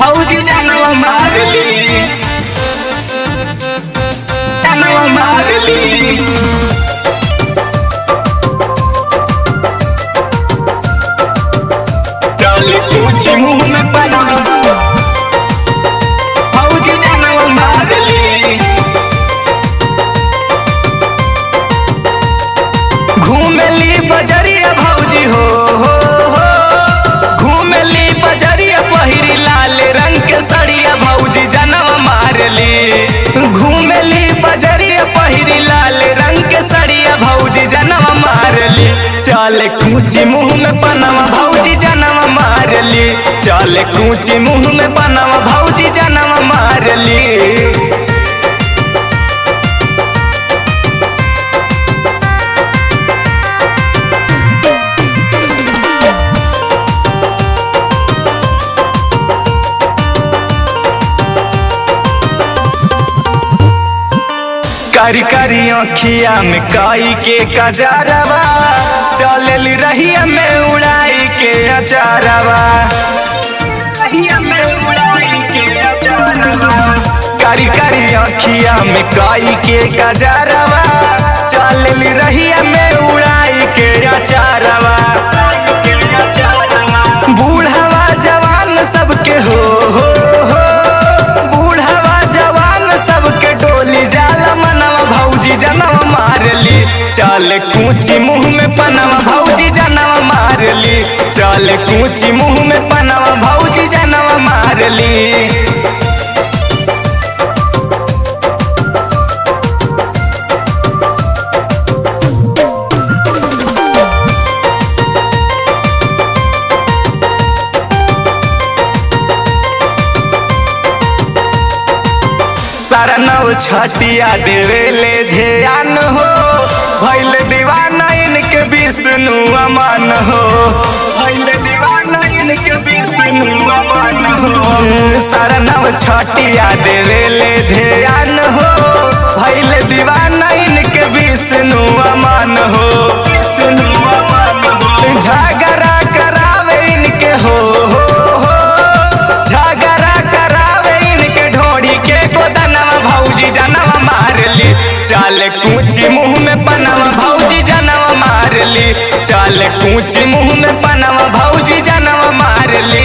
भौजी जानवा मारली जानवा मारली डाल मारली घूमली बजरिया पहिरी लाल रंग के सड़िया भौजी जनम मारली। चल कूची मुँह में पनवा भौजी जनम मारली। चल कूची मुँह में पनवा भौजी जनम मारली। कारी कारी अखिया में काई के कजरवा। चलली रहिया में उड़ाई के अचारवा। कहिया में उड़ाई के अचारवा। कारी कारी अखिया में काई के कजरवा। चलली रहिया में उड़ाई के अचारवा। चल कूची मुँह में पनवा भौजी जनम मारली चल कूची मुँह में पनवा भौजी जनम मारली सारा नव छटिया देवेले ध्यान हो। भैल दीवाना इनके विष्णु अमान हो। भैल दीवाना इनके विष्णु अमान हो। सारा नव देवे ले ध्यान हो। चल कूची मुँह में बनावा भाऊजी जनवा मारली चल कूची मुँह में बनावा भाऊजी जनवा मारली